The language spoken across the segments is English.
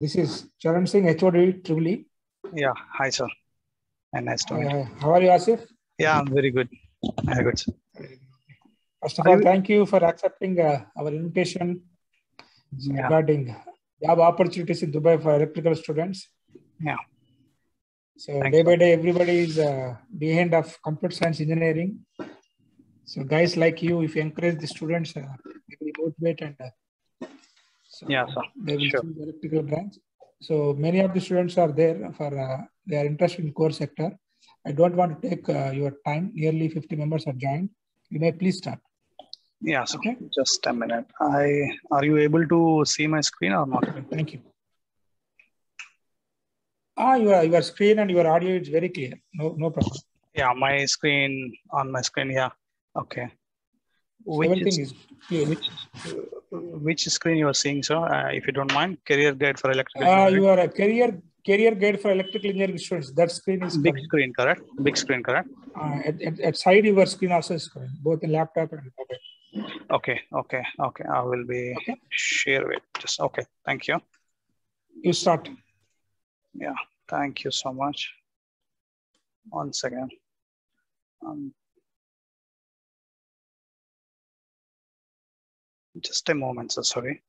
This is Charan Singh, HOD E. Yeah, hi, sir. And nice to meet you. Uh, how are you, Asif? Yeah, I'm very good. Very good, sir. First of all, thank you for accepting uh, our invitation Yeah. regarding job opportunities in Dubai for electrical students. Yeah. So Thank day you. by day, everybody is uh, behind of computer science engineering. So guys like you, if you encourage the students, uh, motivate and uh, so Yeah, sir. they will Sure. choose electrical branch. So many of the students are there for uh, they are interested in core sector. I don't want to take uh, your time. Nearly 50 members are joined. You may please start. Yeah, sir. Okay. Just a minute. I are you able to see my screen or not? Thank you. Ah, your your screen and your audio is very clear. No, no problem. Yeah, my screen on my screen. Yeah. Okay. Which is, is which which screen you are seeing, sir? Uh, if you don't mind, career guide for electrical. Ah, you are a career career guide for electrical engineering students. That screen is Big screen, correct? Big screen, correct? Uh, at, at, at side your screen also is coming, both in laptop and mobile. Okay, okay, okay. I will be Okay. share it. Just okay. Thank you. You start. Yeah. Thank you so much. Second. Um, just a moment, so sorry.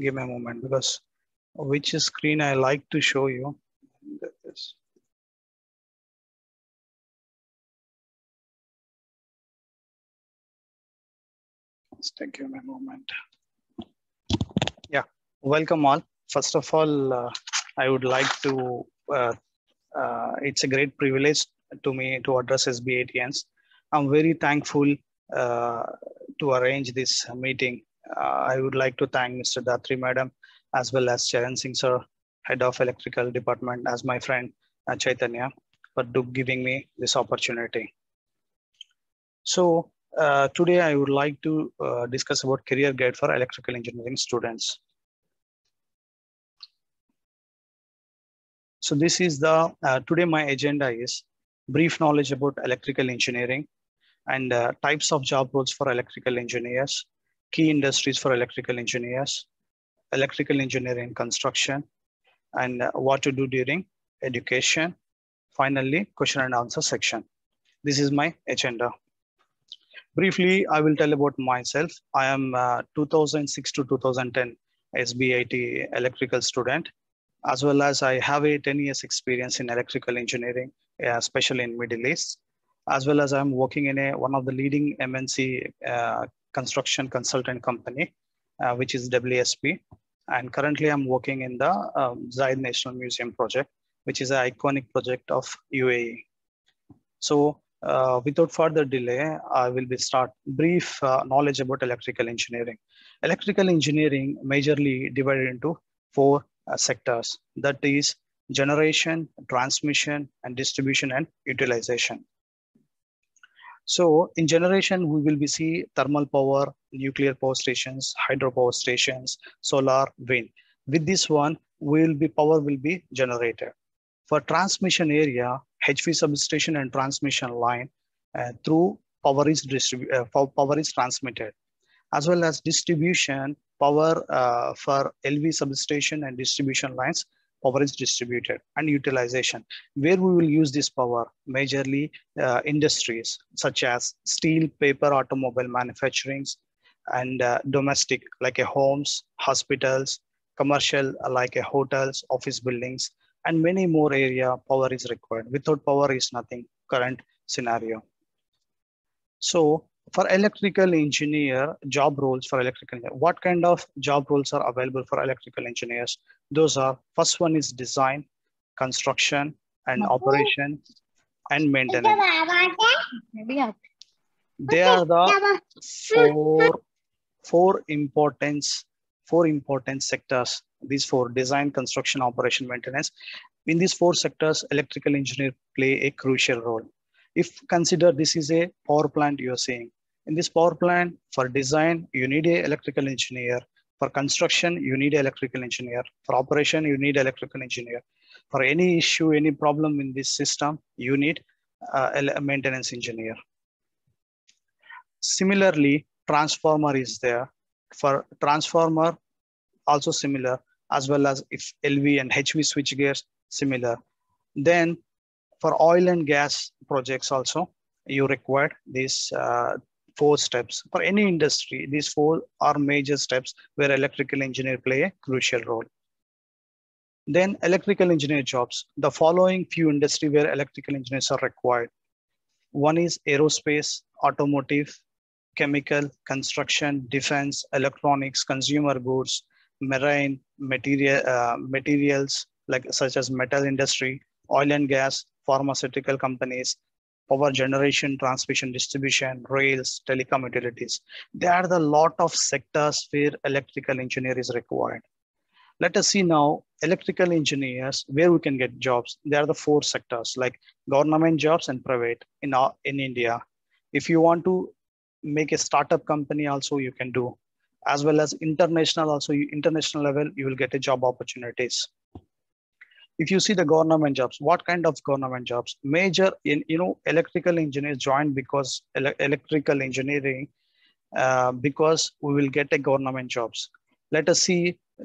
Give me a moment because which screen I like to show you. Just give me a moment. Yeah, welcome all. First of all, uh, I would like to, uh, uh, it's a great privilege to me to address SBATNs. I'm very thankful uh, to arrange this meeting. Uh, I would like to thank Mr. Datri Madam as well as Charan Singh Sir, Head of Electrical Department, as my friend uh, Chaitanya, for giving me this opportunity. So uh, today I would like to uh, discuss about career guide for electrical engineering students. So this is the, uh, today my agenda is brief knowledge about electrical engineering and uh, types of job roles for electrical engineers, key industries for electrical engineers, electrical engineering construction, and uh, what to do during education. Finally, question and answer section. This is my agenda. Briefly, I will tell about myself. I am uh, 2006 to 2010 SBIT electrical student as well as I have a 10 years experience in electrical engineering, uh, especially in Middle East, as well as I'm working in a, one of the leading MNC uh, construction consultant company, uh, which is WSP. And currently I'm working in the um, Zayed National Museum project, which is an iconic project of UAE. So uh, without further delay, I will be start brief uh, knowledge about electrical engineering. Electrical engineering majorly divided into four uh, sectors that is generation transmission and distribution and utilization so in generation we will be see thermal power nuclear power stations hydropower stations solar wind. With this one will be power will be generated. For transmission area hv substation and transmission line uh, through power is distribu- uh, power is transmitted. As well as distribution power uh, for LV substation and distribution lines, power is distributed and utilization. Where we will use this power, majorly uh, industries such as steel, paper, automobile manufacturing, and uh, domestic like a homes, hospitals, commercial uh, like a hotels, office buildings, and many more area power is required. Without power is nothing current scenario. So for electrical engineer job roles for electrical engineer, what kind of job roles are available for electrical engineers? Those are first one is design construction and operation and maintenance. They are the four four importance four important sectors. These four design construction operation maintenance. In these four sectors electrical engineer play a crucial role. If consider this is a power plant you're saying in this power plant for design you need a electrical engineer. For construction you need an electrical engineer. For operation you need an electrical engineer. For any issue any problem in this system you need uh, a maintenance engineer. Similarly transformer is there. For transformer also similar as well as if LV and HV switch gears, similar. Then for oil and gas projects also, you require these uh, four steps. For any industry, these four are major steps where electrical engineer play a crucial role. Then electrical engineer jobs. The following few industry where electrical engineers are required. One is aerospace, automotive, chemical, construction, defense, electronics, consumer goods, marine material, uh, materials like such as metal industry, oil and gas, pharmaceutical companies, power generation, transmission, distribution, rails, telecom utilities. There are the lot of sectors where electrical engineer is required. Let us see now electrical engineers where we can get jobs. There are the four sectors like government jobs and private in, our, in India. If you want to make a startup company also you can do as well as international also international level you will get a job opportunities if you see the government jobs what kind of government jobs major in you know electrical engineers join because ele electrical engineering uh, because we will get a government jobs let us see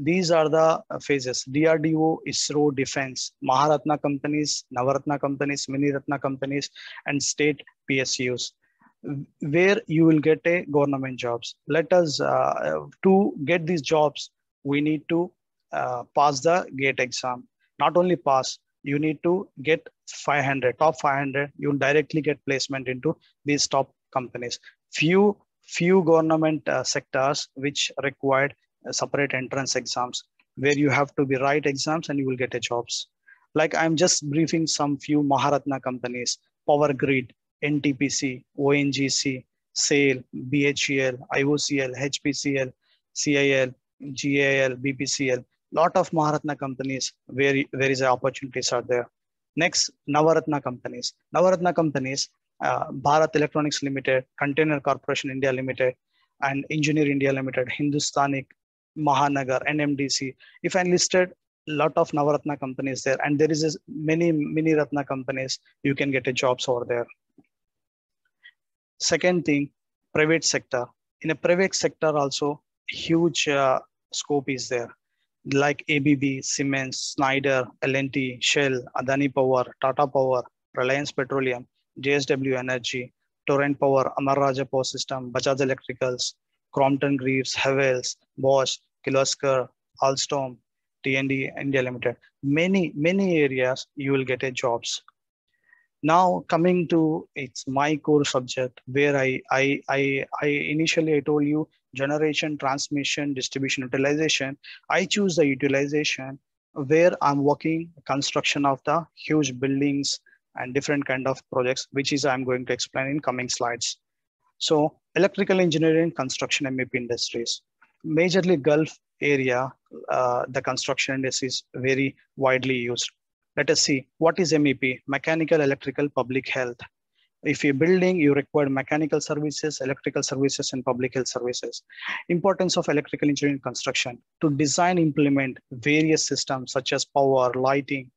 these are the phases drdo isro defense maharatna companies navaratna companies mini ratna companies and state psus where you will get a government jobs. Let us, uh, to get these jobs, we need to uh, pass the GATE exam. Not only pass, you need to get 500, top 500, you'll directly get placement into these top companies. Few, few government uh, sectors which required separate entrance exams where you have to be write exams and you will get a jobs. Like I'm just briefing some few Maharatna companies, Power Grid, NTPC, ONGC, SAIL BHEL, IOCL, HPCL, CIL, GAIL, BPCL, lot of Maharatna companies where, where is opportunities are there. Next, Navaratna companies. Navaratna companies, uh, Bharat Electronics Limited, Container Corporation India Limited, and Engineer India Limited, Hindustanic, Mahanagar, NMDC. If I listed lot of Navaratna companies there, and there is many mini Ratna companies, you can get a jobs over there. Second thing, private sector. In a private sector also, huge uh, scope is there. Like ABB, Siemens, Schneider, L&T, Shell, Adani Power, Tata Power, Reliance Petroleum, JSW Energy, Torrent Power, Amara Raja Power System, Bajaj Electricals, Crompton Greaves, Havells, Bosch, Kirloskar, Alstom, TND, India Limited. Many, many areas you will get a jobs now coming to it's my core subject where I, I, I, I initially I told you generation, transmission, distribution, utilization. I choose the utilization where I'm working construction of the huge buildings and different kind of projects, which is I'm going to explain in coming slides. So electrical engineering, construction MEP industries, majorly Gulf area, uh, the construction industry is very widely used. Let us see what is MEP, mechanical, electrical, public health. If you're building, you require mechanical services, electrical services, and public health services. Importance of electrical engineering construction to design, implement various systems such as power, lighting,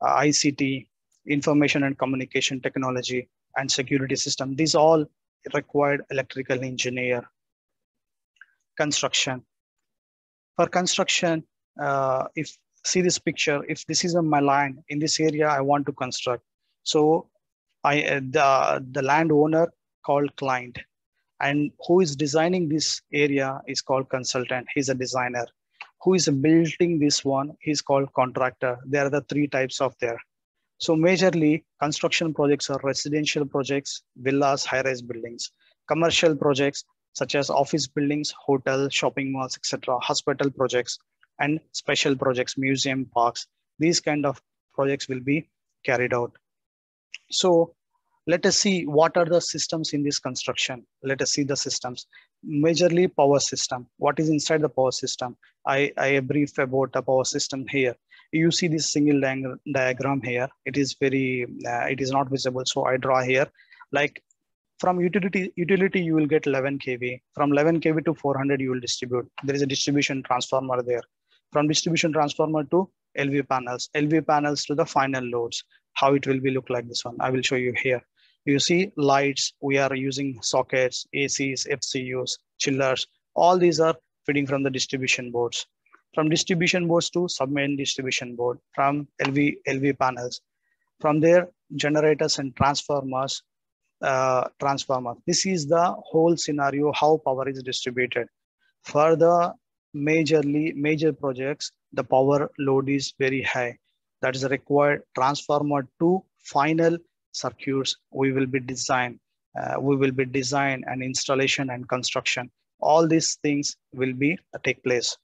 uh, ICT, information and communication technology, and security system. These all required electrical engineer. Construction. For construction, uh, if see this picture, if this is my land in this area, I want to construct. So I uh, the, the landowner called client and who is designing this area is called consultant. He's a designer. Who is building this one? He's called contractor. There are the three types of there. So majorly construction projects are residential projects, villas, high-rise buildings, commercial projects such as office buildings, hotel, shopping malls, etc., hospital projects, and special projects, museum, parks, these kind of projects will be carried out. So let us see what are the systems in this construction. Let us see the systems. Majorly power system. What is inside the power system? I, I brief about the power system here. You see this single diagram here. It is very, uh, it is not visible. So I draw here like from utility utility you will get 11 kV from 11 kV to 400 you will distribute there is a distribution transformer there from distribution transformer to LV panels, LV panels to the final loads, how it will be look like this one. I will show you here. You see lights, we are using sockets, ACs, FCUs, chillers, all these are feeding from the distribution boards. from distribution boards to sub-main distribution board, from LV, LV panels, from there generators and transformers, uh, transformer. This is the whole scenario how power is distributed. For the majorly major projects, the power load is very high. That is required transformer to final circuits. We will be design. Uh, we will be design and installation and construction. All these things will be uh, take place.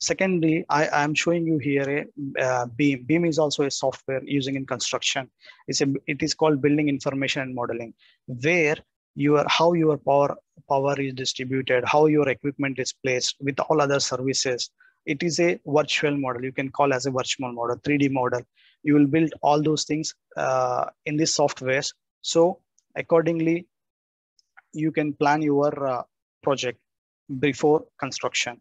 Secondly, I am showing you here a uh, BIM. BIM is also a software using in construction. It's a, it is called building information and modeling, where your how your power power is distributed, how your equipment is placed with all other services. It is a virtual model. You can call as a virtual model, 3D model. You will build all those things uh, in this software. So accordingly, you can plan your uh, project before construction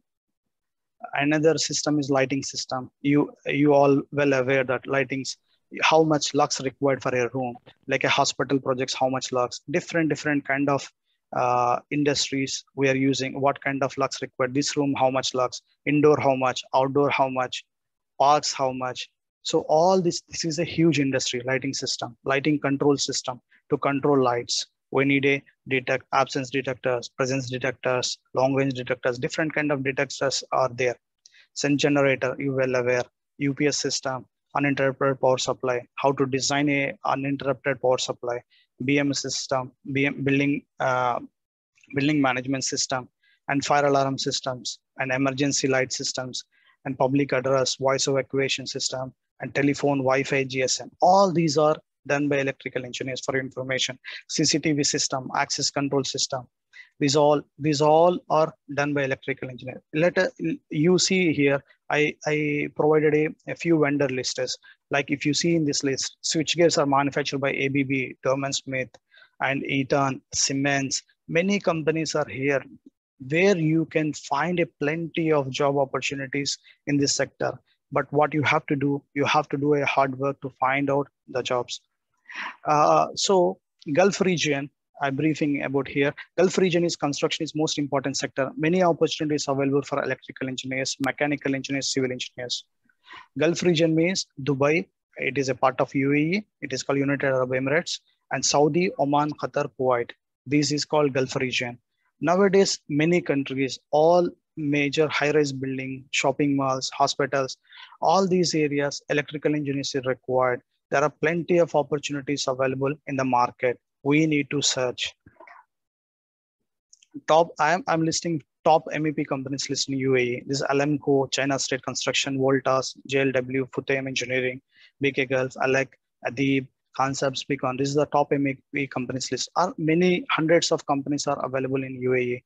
another system is lighting system you you all well aware that lightings how much lux required for a room like a hospital projects how much lux different different kind of uh, industries we are using what kind of lux required this room how much lux indoor how much outdoor how much parks how much. So all this this is a huge industry lighting system lighting control system to control lights. We need a detect absence detectors, presence detectors, long range detectors, different kind of detectors are there. Sense generator, you well aware, UPS system, uninterrupted power supply, how to design a uninterrupted power supply, BM system, BM building, uh, building management system, and fire alarm systems, and emergency light systems, and public address, voice evacuation system, and telephone, Wi-Fi, GSM. All these are done by electrical engineers for information. CCTV system, access control system. These all these all are done by electrical engineer. Let uh, you see here. I I provided a, a few vendor lists. Like if you see in this list, switchgears are manufactured by ABB, Durham Smith, and Eaton, Siemens. Many companies are here where you can find a plenty of job opportunities in this sector but what you have to do you have to do a hard work to find out the jobs uh, so Gulf region, I'm briefing about here. Gulf region is construction is most important sector. Many opportunities available for electrical engineers, mechanical engineers, civil engineers. Gulf region means Dubai. It is a part of UAE. It is called United Arab Emirates and Saudi, Oman, Qatar, Kuwait. This is called Gulf region. Nowadays, many countries, all major high-rise building, shopping malls, hospitals, all these areas, electrical engineers is required there are plenty of opportunities available in the market. We need to search. Top, I'm, I'm listing top MEP companies listed in UAE. This is Alemco, China State Construction, Voltas, JLW, Futem Engineering, BK Gulf, Alec, Adib, Concepts, Beacon. This is the top MEP companies list. Are many hundreds of companies are available in UAE.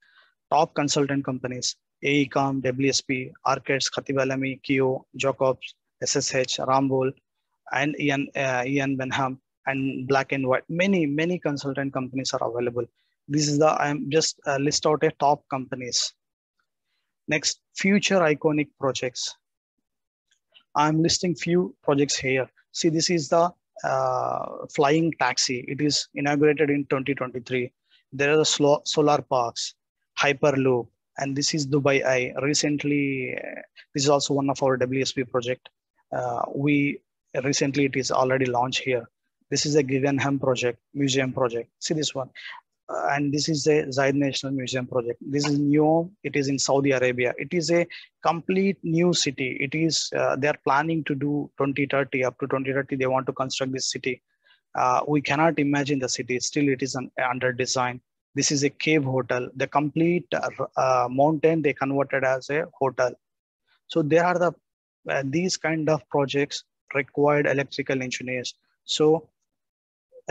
Top consultant companies, AECOM, WSP, Arcadis, Khatib Alami, Kio, Jacobs, SSH, Ramboll, and Ian, uh, Ian Benham and Black and White. Many, many consultant companies are available. This is the, I'm just uh, list out a top companies. Next, future iconic projects. I'm listing few projects here. See, this is the uh, flying taxi. It is inaugurated in 2023. There are the solar parks, Hyperloop, and this is Dubai Eye. Recently, uh, this is also one of our WSP project. Uh, we recently it is already launched here. This is a Guggenheim project, museum project. See this one. Uh, and this is a Zayed National Museum project. This is new. It is in Saudi Arabia. It is a complete new city. It is, uh, they are planning to do 2030, up to 2030, they want to construct this city. Uh, we cannot imagine the city. Still, it is an, under design. This is a cave hotel. The complete uh, uh mountain they converted as a hotel. So there are the uh, these kind of projects required electrical engineers. So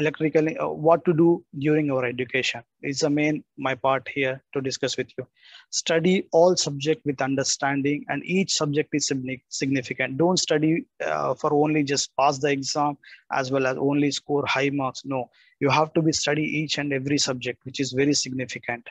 electrical, uh, what to do during our education is the main my part here to discuss with you. Study all subject with understanding and each subject is significant. Don't study uh, for only just pass the exam as well as only score high marks. No, you have to be study each and every subject, which is very significant.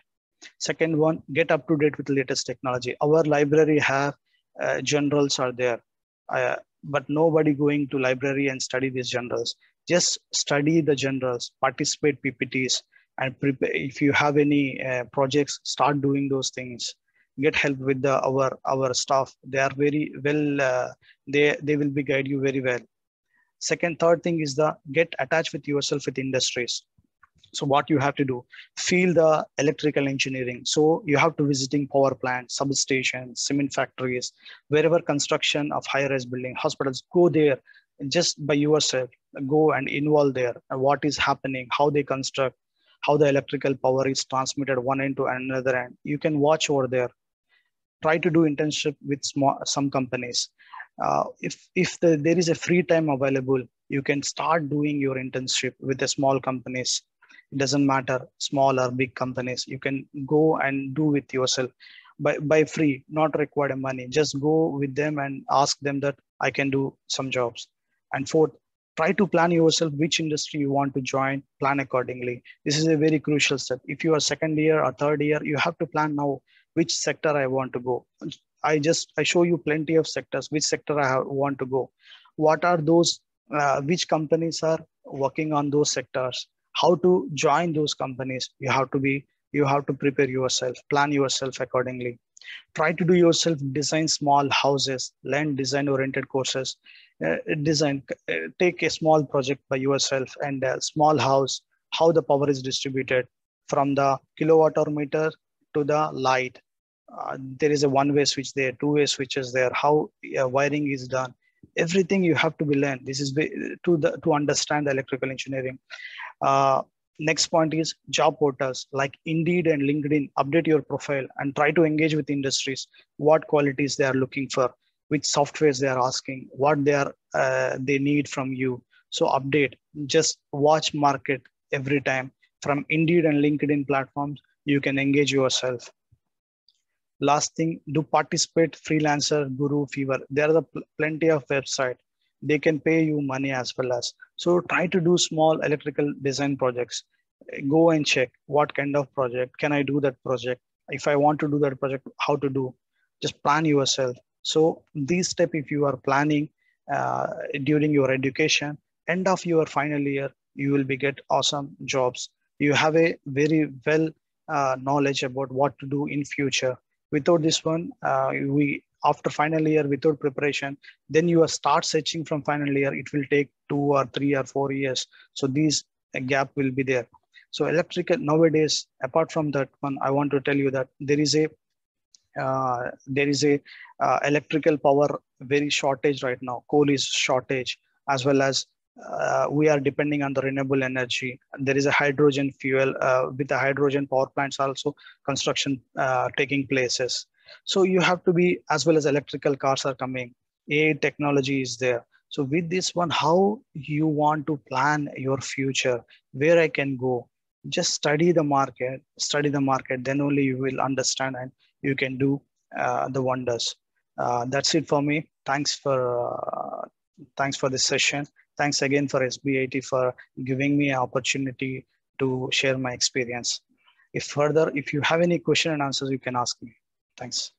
Second one, get up to date with latest technology. Our library have uh, journals are there. Uh, but nobody going to library and study these journals. Just study the generals, participate PPTs, and prepare. If you have any uh, projects, start doing those things. get help with the our our staff they are very well uh, they they will be guide you very well second third thing is the get attached with yourself with industries so what you have to do feel the electrical engineering so you have to visiting power plants substations cement factories wherever construction of high rise building hospitals go there just by yourself go and involve there what is happening how they construct how the electrical power is transmitted one end to another end you can watch over there. Try to do internship with small some companies. Uh, if if the, there is a free time available you can start doing your internship with the small companies. It doesn't matter small or big companies you can go and do with yourself by, by free not required money. Just go with them and ask them that i can do some jobs. And fourth try to plan yourself which industry you want to join plan accordingly. This is a very crucial step. If you are second year or third year you have to plan now which sector i want to go. I just i show you plenty of sectors which sector i want to go. What are those uh, which companies are working on those sectors? How to join those companies? You have to be you have to prepare yourself plan yourself accordingly. Try to do yourself design small houses learn design oriented courses design uh, take a small project by yourself and a small house how the power is distributed from the kilowatt hour meter to the light. Uh, there is a one way switch there two way switches there how uh, wiring is done. Everything you have to be learned. This is to the to understand the electrical engineering. Uh, next point is job portals like indeed and linkedin. Update your profile and try to engage with industries. What qualities they are looking for which softwares they are asking what they are uh, they need from you. So update just watch market every time. From indeed and linkedin platforms you can engage yourself. Last thing do participate freelancer guru Fiverr. There are pl- plenty of website. They can pay you money as well as. So try to do small electrical design projects. Go and check what kind of project. Can i do that project? If i want to do that project how to do? Just plan yourself so these step if you are planning uh, during your education end of your final year you will be get awesome jobs. You have a very well uh, knowledge about what to do in future. Without this one uh, we after final year without preparation then you start searching from final year it will take two or three or four years. So these gap will be there. So electrical nowadays apart from that one i want to tell you that there is a uh, there is a uh, electrical power very shortage right now. Coal is shortage as well as uh, we are depending on the renewable energy. There is a hydrogen fuel uh, with the hydrogen power plants also construction uh, taking places. So you have to be as well as electrical cars are coming. A technology is there. So with this one how you want to plan your future? Where i can go? Just study the market study the market then only you will understand and you can do uh, the wonders. Uh, that's it for me. Thanks for uh, thanks for this session. Thanks again for sbit for giving me an opportunity to share my experience. If further if you have any question and answers you can ask me. Thanks.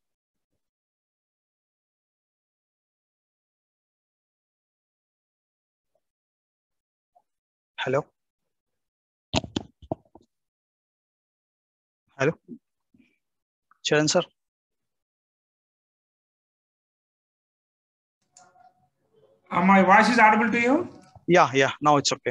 Hello? Hello Charan sir. My voice is audible to you yeah yeah now it's okay